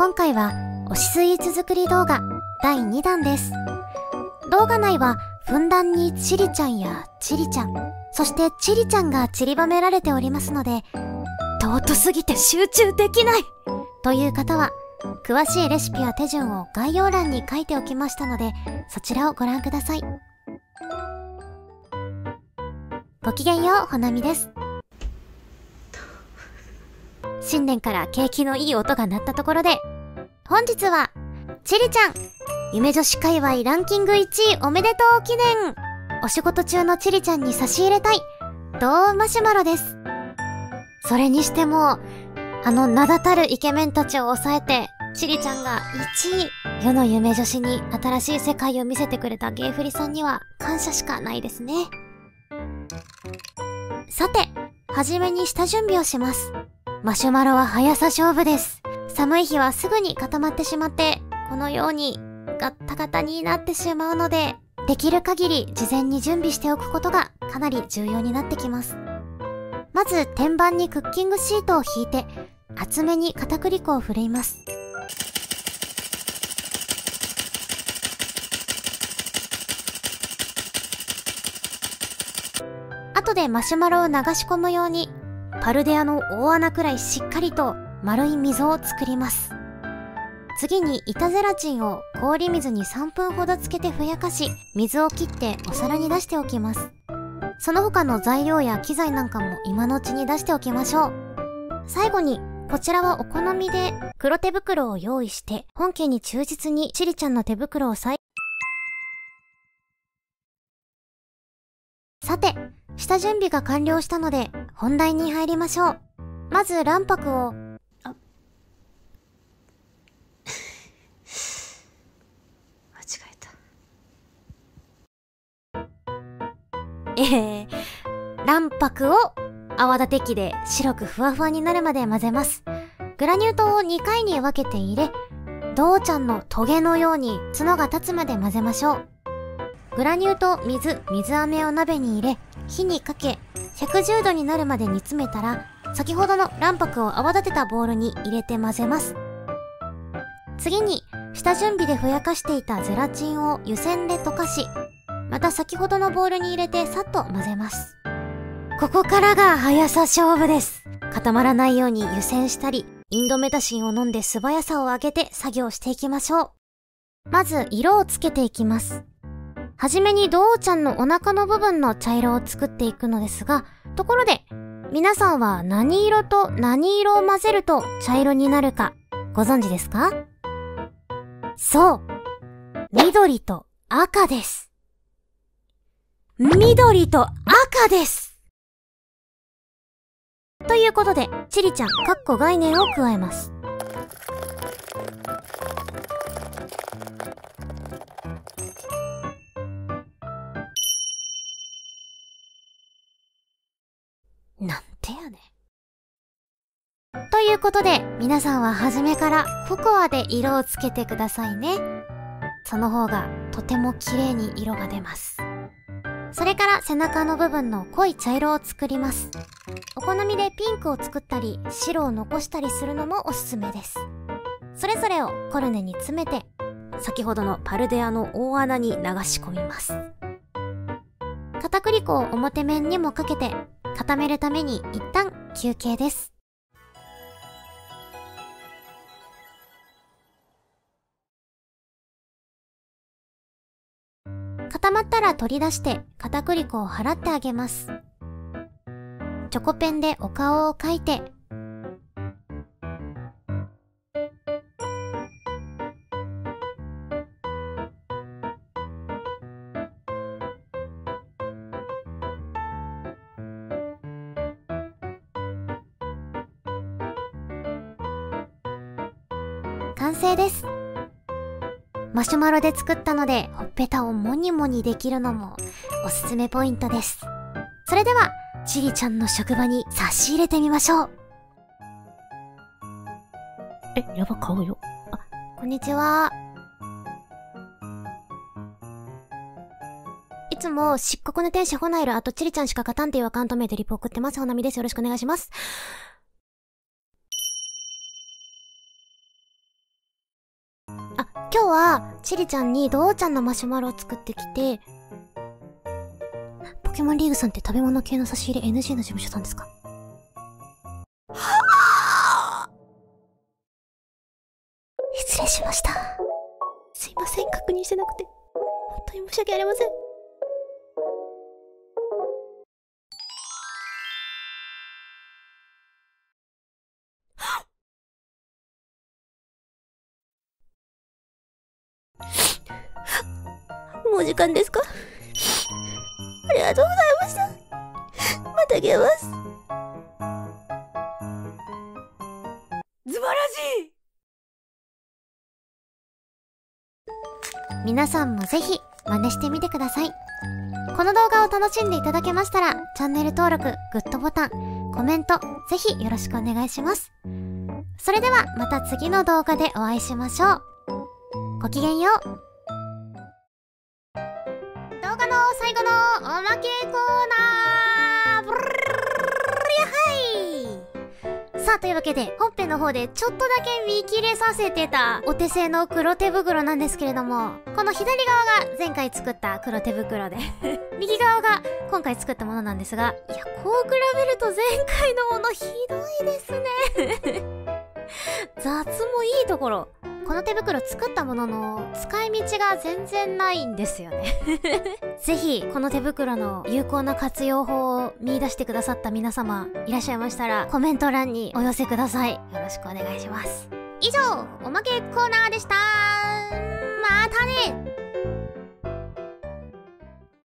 今回は推しスイーツ作り動画第2弾です。動画内はふんだんにチリちゃんやチリちゃん、そしてチリちゃんが散りばめられておりますので、尊すぎて集中できないという方は、詳しいレシピや手順を概要欄に書いておきましたので、そちらをご覧ください。ごきげんよう、ほなみです。新年から景気のいい音が鳴ったところで、本日は、チリちゃん、夢女子界隈ランキング1位おめでとう記念お仕事中のチリちゃんに差し入れたい、銅マシュマロです。それにしても、あの名だたるイケメンたちを抑えて、チリちゃんが1位。世の夢女子に新しい世界を見せてくれたゲイフリさんには感謝しかないですね。さて、はじめに下準備をします。マシュマロは速さ勝負です。寒い日はすぐに固まってしまって、このようにガッタガタになってしまうので、できる限り事前に準備しておくことがかなり重要になってきます。まず天板にクッキングシートを引いて、厚めに片栗粉をふるいます。後でマシュマロを流し込むように、パルデアの大穴くらいしっかりと丸い溝を作ります。次に板ゼラチンを氷水に3分ほどつけてふやかし、水を切ってお皿に出しておきます。その他の材料や機材なんかも今のうちに出しておきましょう。最後に、こちらはお好みで黒手袋を用意して、本家に忠実にチリちゃんの手袋を再さて、下準備が完了したので、本題に入りましょう。まず卵白を、間違えたえー、卵白を泡立て器で白くふわふわになるまで混ぜます。グラニュー糖を2回に分けて入れ、ドウちゃんのトゲのように角が立つまで混ぜましょう。グラニュー糖、水、水飴を鍋に入れ、火にかけ、110度になるまで煮詰めたら、先ほどの卵白を泡立てたボウルに入れて混ぜます。次に、下準備でふやかしていたゼラチンを湯煎で溶かし、また先ほどのボウルに入れてさっと混ぜます。ここからが速さ勝負です。固まらないように湯煎したり、インドメタシンを飲んで素早さを上げて作業していきましょう。まず、色をつけていきます。はじめにドウちゃんのお腹の部分の茶色を作っていくのですが、ところで、皆さんは何色と何色を混ぜると茶色になるかご存知ですか？そう。緑と赤です。緑と赤ですということで、チリちゃん、かっこ概念を加えます。ということで、皆さんは初めからココアで色をつけてくださいね。その方がとても綺麗に色が出ます。それから背中の部分の濃い茶色を作ります。お好みでピンクを作ったり、白を残したりするのもおすすめです。それぞれをコルネに詰めて、先ほどのパルデアの大穴に流し込みます。片栗粉を表面にもかけて、固めるために一旦休憩です。固まったら取り出して片栗粉を払ってあげます。チョコペンでお顔を描いて、完成です。マシュマロで作ったので、ほっぺたをモニモニできるのもおすすめポイントです。それでは、チリちゃんの職場に差し入れてみましょう。え、やば、買うよ。こんにちは。いつも、漆黒の天使ホナイル、あとチリちゃんしか勝たんっていうアカウント名でリプ送ってます。ほなみです。よろしくお願いします。今日は、チリちゃんにドーちゃんのマシュマロを作ってきて、ポケモンリーグさんって食べ物系の差し入れ NG の事務所さんですか？失礼しました。すいません、確認してなくて。本当に申し訳ありません。もう時間ですか？ありがとうございました。また来ます。素晴らしい皆さんもぜひ真似してみてください。この動画を楽しんでいただけましたら、チャンネル登録、グッドボタン、コメント、ぜひよろしくお願いします。それではまた次の動画でお会いしましょう。ごきげんよう。最後のおまけコーナーはいさあ、というわけで、本編の方でちょっとだけ見切れさせてたお手製の黒手袋なんですけれども、この左側が前回作った黒手袋で、右側が今回作ったものなんですが、いや、こう比べると前回のものひどいですね。雑もいいところ。この手袋作ったものの使い道が全然ないんですよね。ぜひ、この手袋の有効な活用法を見出してくださった皆様いらっしゃいましたら、コメント欄にお寄せください。よろしくお願いします。以上、おまけコーナーでした。またね